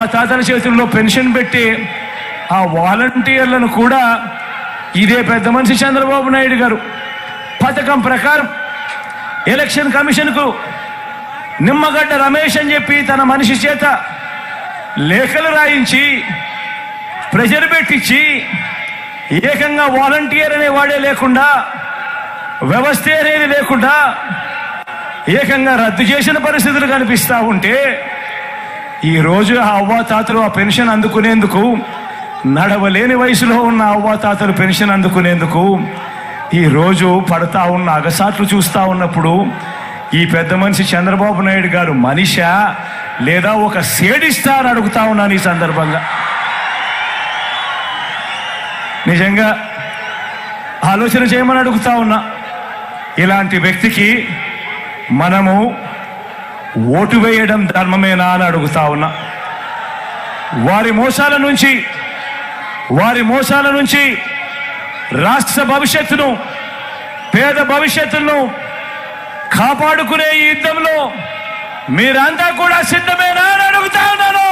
మా తాతల చేతుల్లో పెన్షన్ పెట్టి ఆ వాలంటీర్లను కూడా ఇదే పెద్ద మనిషి చంద్రబాబు నాయుడు గారు పథకం ప్రకారం ఎలక్షన్ కమిషన్కు నిమ్మగడ్డ రమేష్ అని చెప్పి తన మనిషి చేత లేఖలు రాయించి ప్రెజర్ పెట్టించి ఏకంగా వాలంటీర్ అనే వాడే లేకుండా వ్యవస్థ అనేది లేకుండా ఏకంగా రద్దు చేసిన పరిస్థితులు కనిపిస్తా ఉంటే ఈ రోజు ఆ అవ్వాతాతలు ఆ పెన్షన్ అందుకునేందుకు నడవలేని వయసులో ఉన్న అవ్వాతాతలు పెన్షన్ అందుకునేందుకు ఈ రోజు పడతా ఉన్న అగసాట్లు చూస్తూ ఉన్నప్పుడు ఈ పెద్ద మనిషి చంద్రబాబు నాయుడు గారు మనిష లేదా ఒక సేడిస్తా అని అడుగుతా ఉన్నాను ఈ సందర్భంగా. నిజంగా ఆలోచన చేయమని అడుగుతా ఉన్నా. ఇలాంటి వ్యక్తికి మనము ఓటు వేయడం ధర్మమేనా అని అడుగుతా ఉన్నా. వారి మోసాల నుంచి వారి మోసాల నుంచి రాష్ట్ర భవిష్యత్తును పేద భవిష్యత్తును కాపాడుకునే ఈ యుద్ధంలో మీరంతా కూడా సిద్ధమేనా అని అడుగుతా ఉన్నాను.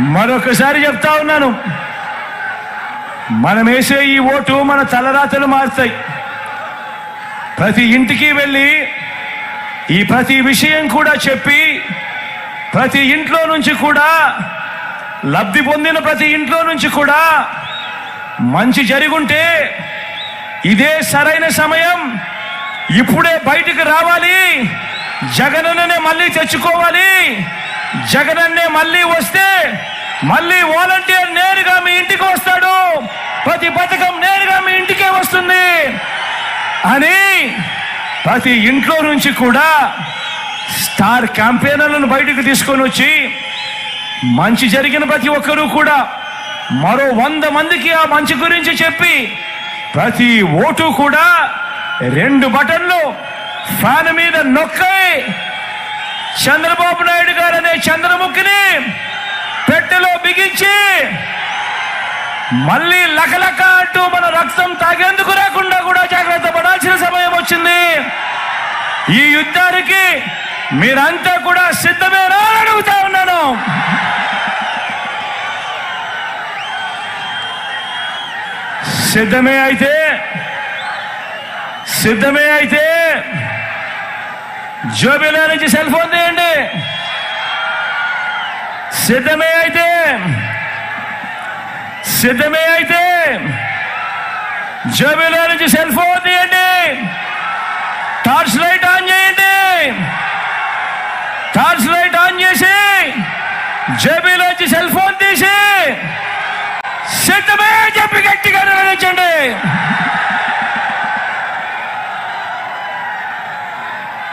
మరొకసారి చెప్తా ఉన్నాను. మనం వేసే ఈ ఓటు మన తలరాతలు మారుతాయి. ప్రతి ఇంటికి వెళ్ళి ఈ ప్రతి విషయం కూడా చెప్పి ప్రతి ఇంట్లో నుంచి కూడా లబ్ధి పొందిన ప్రతి ఇంట్లో నుంచి కూడా మంచి జరుగుంటే ఇదే సరైన సమయం. ఇప్పుడే బయటికి రావాలి. జగనన్నే మళ్ళీ తెచ్చుకోవాలి. జగనన్నే మళ్ళీ వస్తే మళ్ళీ వాలంటీర్ నేరుగా మీ ఇంటికి వస్తాడు. ప్రతి పథకం నేరుగా మీ ఇంటికే వస్తుంది. అని ప్రతి ఇంట్లో నుంచి కూడా స్టార్ క్యాంపెయినర్లను బయటకు తీసుకొని వచ్చి మంచి జరిగిన ప్రతి ఒక్కరూ కూడా మరో వంద మందికి ఆ మంచి గురించి చెప్పి ప్రతి ఓటు కూడా రెండు బటన్లు ఫ్యాన్ మీద నొక్కై చంద్రబాబు నాయుడు గారు అనే చంద్రముఖిని పెట్టెలో బిగించి మళ్ళీ లకలక అంటూ మన రక్తం తాగేందుకు రాకుండా కూడా జాగ్రత్త పడాల్సిన సమయం వచ్చింది. ఈ యుద్ధానికి మీరంతా కూడా సిద్ధమేనా అడుగుతా ఉన్నాను. సిద్ధమే అయితే సిద్ధమే అయితే జోబిలో నుంచి సెల్ ఫోన్ తీయండి. సిద్ధమే అయితే. సిద్ధమే అయితే. జోబిలో నుంచి సెల్ ఫోన్ తీయండి. టార్చ్ లైట్ ఆన్ చేయండి. టార్చ్ లైట్ ఆన్ చేసి జేబీలోంచి సెల్ ఫోన్ తీసి సిద్ధమే చెప్పి గట్టిగా నిర్వహించండి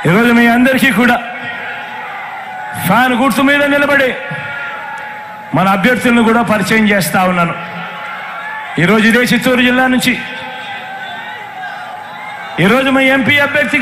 ఈరోజు మీ అందరికీ కూడా ఫ్యాన్ గుర్తు మీద నిలబడి మన అభ్యర్థులను కూడా పరిచయం చేస్తా ఉన్నాను. ఈరోజు ఇదే చిత్తూరు జిల్లా నుంచి. ఈరోజు మా ఎంపీ అభ్యర్థి